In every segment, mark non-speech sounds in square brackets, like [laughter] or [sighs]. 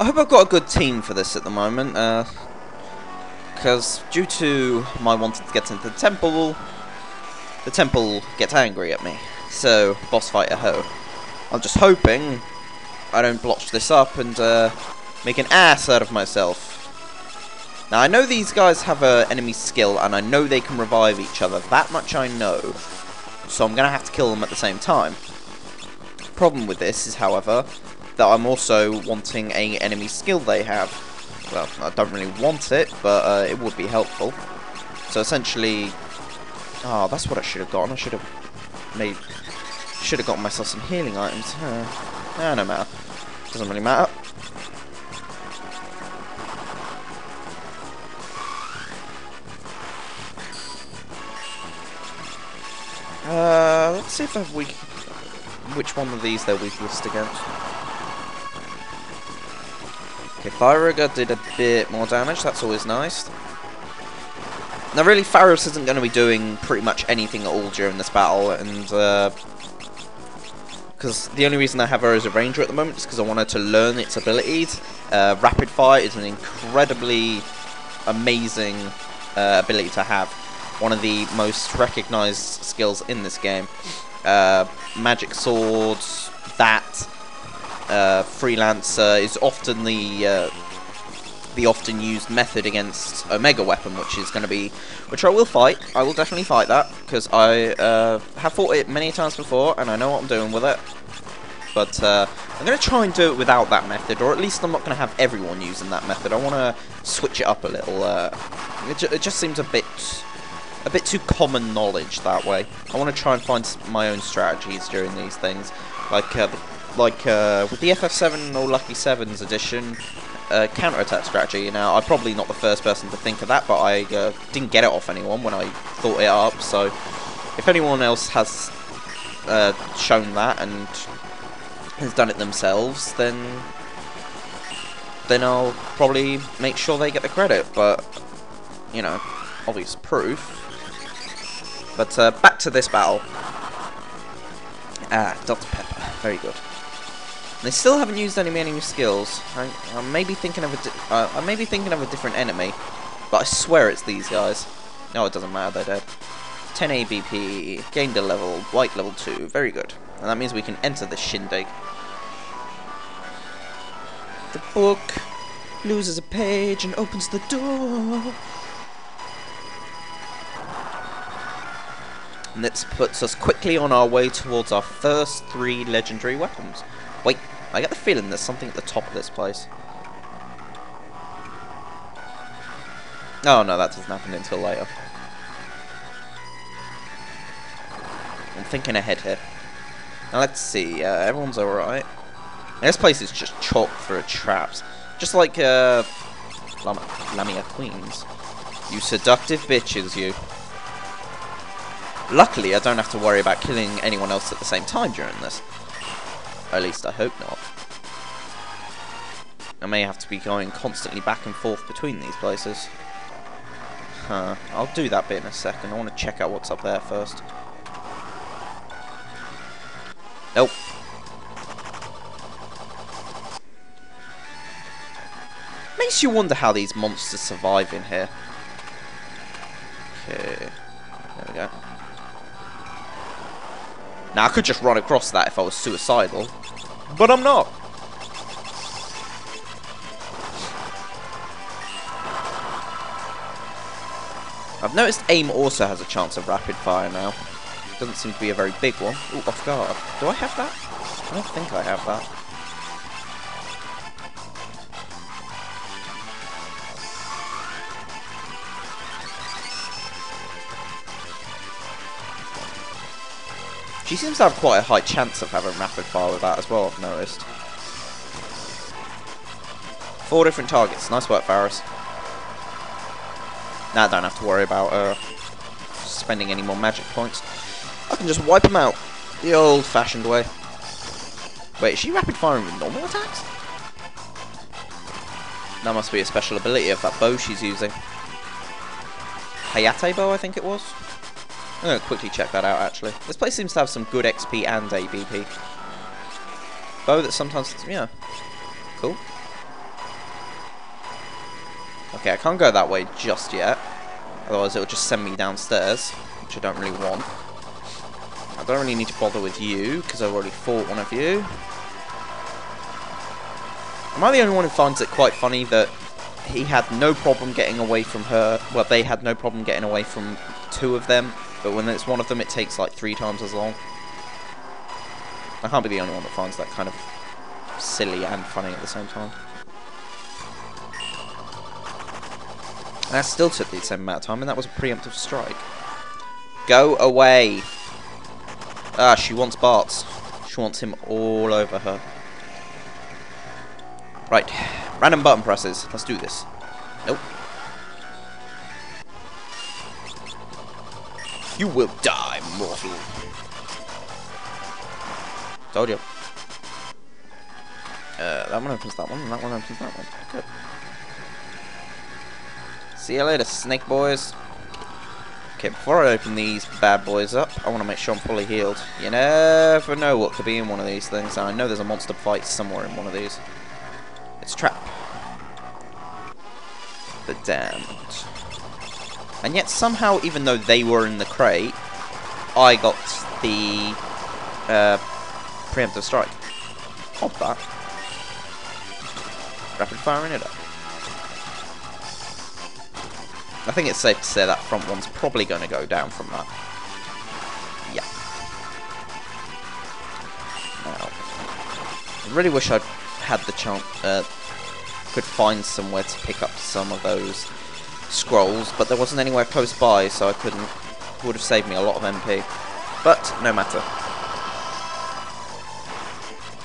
I hope I've got a good team for this at the moment, because due to my wanting to get into the temple, the temple gets angry at me. So, boss fight a ho. I'm just hoping I don't blotch this up and uh, make an ass out of myself. Now, I know these guys have an enemy skill, and I know they can revive each other. That much I know. So I'm going to have to kill them at the same time. Problem with this is, however, that I'm also wanting a enemy skill they have. Well, I don't really want it, but uh, it would be helpful. So essentially... Oh, that's what I should have gotten. I should have made... Should have gotten myself some healing items. Uh, no matter. Doesn't really matter. Uh, let's see if weak. Which one of these they're weakest against. Okay, Thyraga did a bit more damage. That's always nice. Now, really, Faris isn't going to be doing pretty much anything at all during this battle, and uh, because the only reason I have her as a ranger at the moment is because I want her to learn its abilities. Uh, Rapid Fire is an incredibly amazing uh, ability to have one of the most recognized skills in this game. Uh, magic swords, that, uh, freelancer is often the uh, the often used method against Omega weapon, which is going to be, which I will fight. I will definitely fight that because I uh, have fought it many times before and I know what I'm doing with it. But uh, I'm going to try and do it without that method, or at least I'm not going to have everyone using that method. I want to switch it up a little. Uh, it, ju it just seems a bit a bit too common knowledge that way. I want to try and find my own strategies during these things, like uh, like uh, with the FF7 or Lucky Sevens edition. Uh, counter-attack strategy. Now, I'm probably not the first person to think of that, but I uh, didn't get it off anyone when I thought it up. So, if anyone else has uh, shown that and has done it themselves, then then I'll probably make sure they get the credit. But you know, obvious proof. But uh, back to this battle. Ah, Dr. Pepper. Very good. They still haven't used any enemy skills. I, I may be thinking of a uh, I may be thinking of a different enemy, but I swear it's these guys. No, it doesn't matter. They're dead. 10 ABP, gained a level, white level 2. Very good. And that means we can enter the shindig. The book loses a page and opens the door. And this puts us quickly on our way towards our first three legendary weapons. Wait, I get the feeling there's something at the top of this place. Oh no, that doesn't happen until later. I'm thinking ahead here. Now let's see, uh, everyone's alright. This place is just chock full of traps. Just like, uh, Lam Lamia Queens. You seductive bitches, you. Luckily, I don't have to worry about killing anyone else at the same time during this. At least I hope not. I may have to be going constantly back and forth between these places. Huh. I'll do that bit in a second. I want to check out what's up there first. Nope. Makes you wonder how these monsters survive in here. Okay. There we go. Now, I could just run across that if I was suicidal. But I'm not. I've noticed aim also has a chance of rapid fire now. Doesn't seem to be a very big one. Ooh, off guard. Do I have that? I don't think I have that. She seems to have quite a high chance of having rapid fire with that as well, I've noticed. Four different targets. Nice work, Faris. Now I don't have to worry about uh, spending any more magic points. I can just wipe them out. The old-fashioned way. Wait, is she rapid firing with normal attacks? That must be a special ability of that bow she's using. Hayate bow, I think it was. I'm going to quickly check that out, actually. This place seems to have some good XP and ABP. Bow that sometimes... Yeah. Cool. Okay, I can't go that way just yet. Otherwise it'll just send me downstairs, which I don't really want. I don't really need to bother with you, because I've already fought one of you. Am I the only one who finds it quite funny that he had no problem getting away from her, well, they had no problem getting away from two of them, but when it's one of them, it takes like three times as long. I can't be the only one that finds that kind of silly and funny at the same time. That still took the same amount of time, and that was a preemptive strike. Go away! Ah, she wants Bartz. She wants him all over her. Right, random button presses. Let's do this. Nope. You will die, mortal. Told you. Uh, that one opens that one, and that one opens that one. Good. See you later, snake boys. Okay, before I open these bad boys up, I want to make sure I'm fully healed. You never know what could be in one of these things, and I know there's a monster fight somewhere in one of these. It's trap. The damned. And yet somehow, even though they were in the crate, I got the uh, preemptive strike. Hold that. Rapid firing it up. I think it's safe to say that front one's probably going to go down from that. Yeah. Now, I really wish I'd had the chance, uh, could find somewhere to pick up some of those scrolls, but there wasn't anywhere close by, so I couldn't. Would have saved me a lot of MP. But no matter.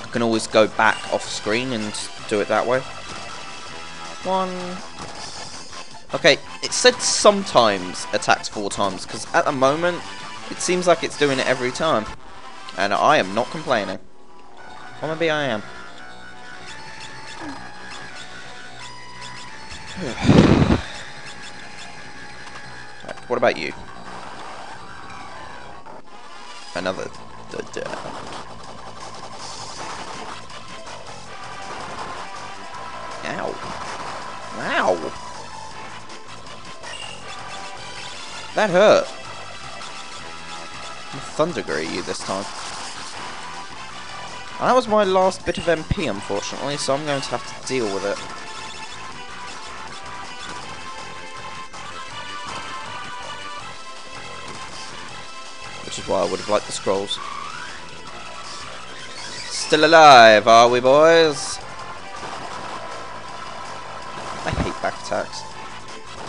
I can always go back off screen and do it that way. One. Okay, it said sometimes attacks four times, because at the moment, it seems like it's doing it every time. And I am not complaining. Or maybe I am. [sighs] [sighs] what about you? Another. Ow. Wow. That hurt. Thundergray you this time. And that was my last bit of MP, unfortunately, so I'm going to have to deal with it. Is why I would have liked the scrolls. Still alive, are we, boys? I hate back attacks.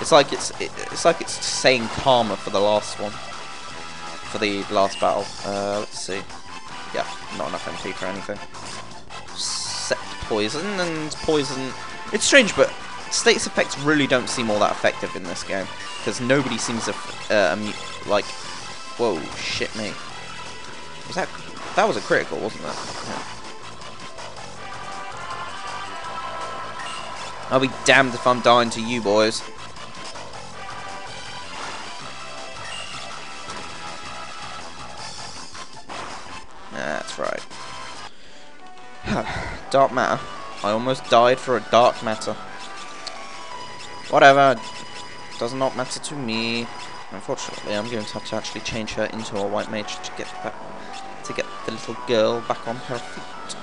It's like it's it, it's like it's saying karma for the last one, for the last battle. Uh, let's see. Yeah, not enough MP for anything. Set poison and poison. It's strange, but status effects really don't seem all that effective in this game because nobody seems to uh, like. Whoa, shit me. Was that that was a critical, wasn't that? Yeah. I'll be damned if I'm dying to you boys. That's right. [sighs] dark matter. I almost died for a dark matter. Whatever. Does not matter to me. Unfortunately, I'm going to have to actually change her into a white mage to get that, to get the little girl back on her feet.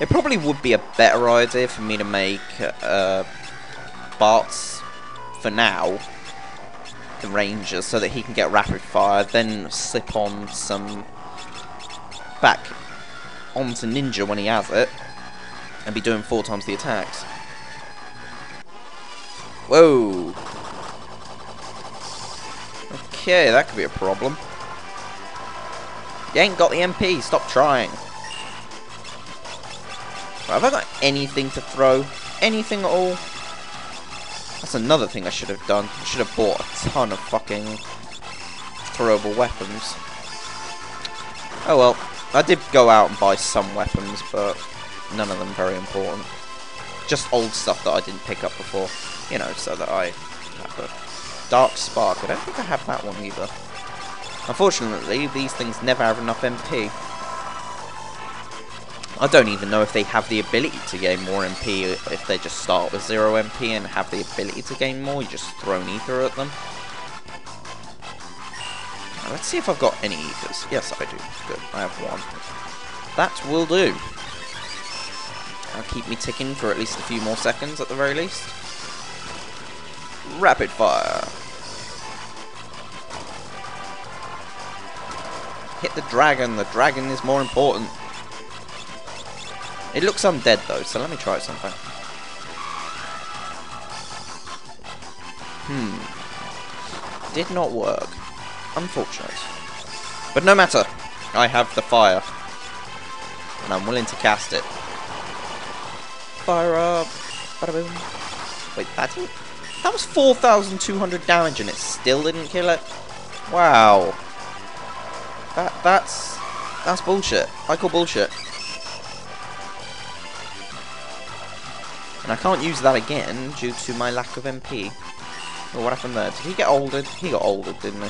It probably would be a better idea for me to make uh, Bartz for now the Ranger so that he can get rapid fire, then slip on some back onto Ninja when he has it, and be doing four times the attacks. Whoa! Okay, that could be a problem. You ain't got the MP, stop trying. Right, have I got anything to throw? Anything at all? That's another thing I should have done. I should have bought a ton of fucking throwable weapons. Oh well, I did go out and buy some weapons, but none of them very important. Just old stuff that I didn't pick up before, you know, so that I have a Dark Spark. I don't think I have that one either. Unfortunately, these things never have enough MP. I don't even know if they have the ability to gain more MP if they just start with 0 MP and have the ability to gain more. You just throw an ether at them. Now, let's see if I've got any ethers. Yes, I do. Good. I have one. That will do. That'll keep me ticking for at least a few more seconds at the very least. Rapid fire. Hit the dragon. The dragon is more important. It looks undead though, so let me try something. Hmm. Did not work. Unfortunate. But no matter. I have the fire. And I'm willing to cast it. Fire up. Wait, that didn't... That was 4,200 damage and it still didn't kill it? Wow. That, that's... That's bullshit. I call bullshit. And I can't use that again due to my lack of MP. Oh, what happened there? Did he get older? He got older, didn't he?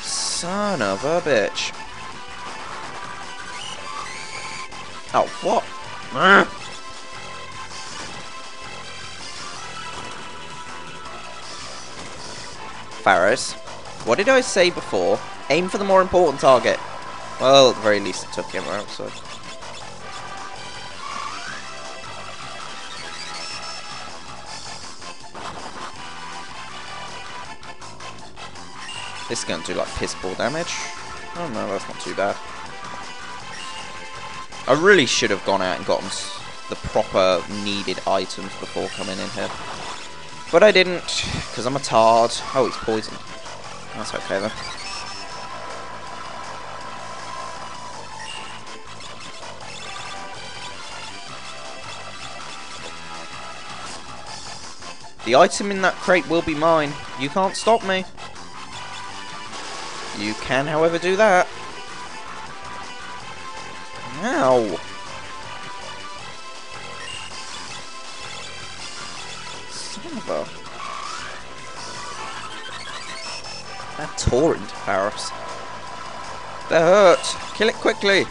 Son of a bitch. Oh, what? Ah. What did I say before? Aim for the more important target. Well, at the very least it took him out, so... This is going to do like piss ball damage. Oh no, that's not too bad. I really should have gone out and gotten the proper needed items before coming in here. But I didn't, because I'm a tard. Oh, he's poisoned. That's okay then. The item in that crate will be mine. You can't stop me. You can, however, do that. Ow. That torrent, Faris. That hurt. Kill it quickly.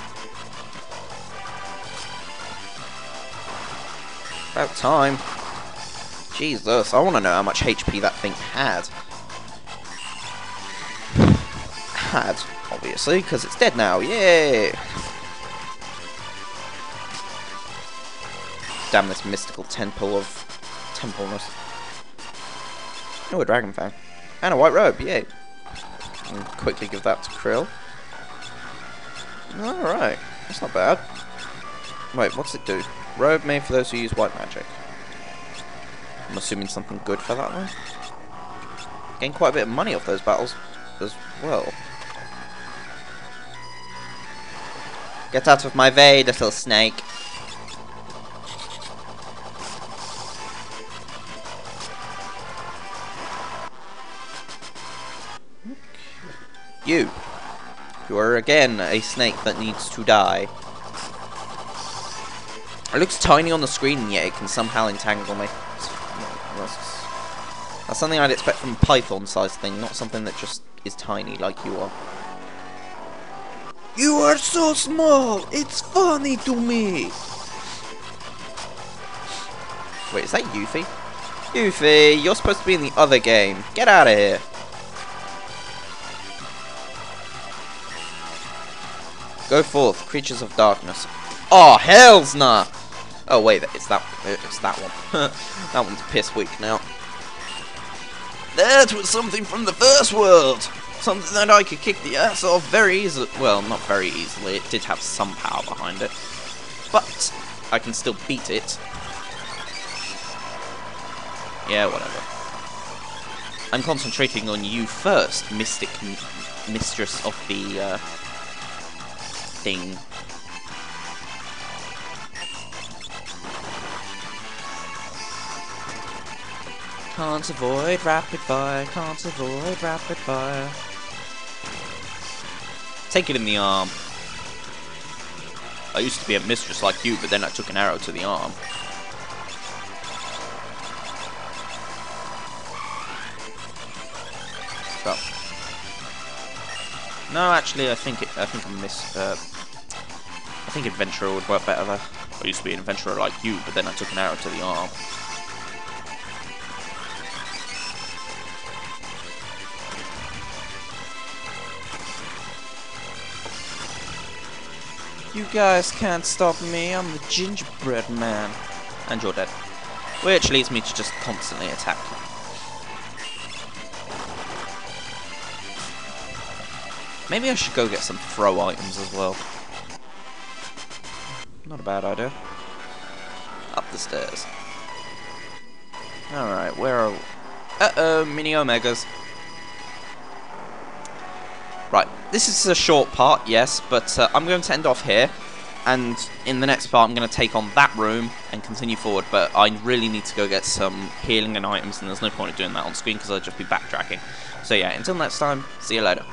About time. Jesus, I want to know how much HP that thing had. had, obviously, because it's dead now. Yay! Damn this mystical temple of templeness. Oh, a dragon fan. And a white robe, yay. Quickly give that to Krill. Alright, that's not bad. Wait, what's it do? Robe made for those who use white magic. I'm assuming something good for that one. Gain quite a bit of money off those battles as well. Get out of my way, little snake. You. You are again a snake that needs to die. It looks tiny on the screen, yet it can somehow entangle me. That's, something I'd expect from a python-sized thing, not something that just is tiny like you are. You are so small! It's funny to me! Wait, is that Yuffie? Yuffie, you're supposed to be in the other game. Get out of here. Go forth, creatures of darkness. Oh, hells nah! Oh wait, it's that it's that one. [laughs] that one's piss weak now. That was something from the first world! Something that I could kick the ass off very easily. Well, not very easily. It did have some power behind it. But I can still beat it. Yeah, whatever. I'm concentrating on you first, Mystic Mistress of the uh, thing. Can't avoid rapid fire, can't avoid rapid fire. Take it in the arm. I used to be a mistress like you, but then I took an arrow to the arm. No, actually, I think it, I think I miss. Uh, I think Adventurer would work better though. I used to be an Adventurer like you, but then I took an arrow to the arm. You guys can't stop me, I'm the gingerbread man. And you're dead. Which leads me to just constantly attack Maybe I should go get some throw items as well. Not a bad idea. Up the stairs. Alright, where are... Uh-oh, mini Omegas. Right, this is a short part, yes, but uh, I'm going to end off here. And in the next part, I'm going to take on that room and continue forward. But I really need to go get some healing and items, and there's no point of doing that on screen because I'll just be backtracking. So yeah, until next time, see you later.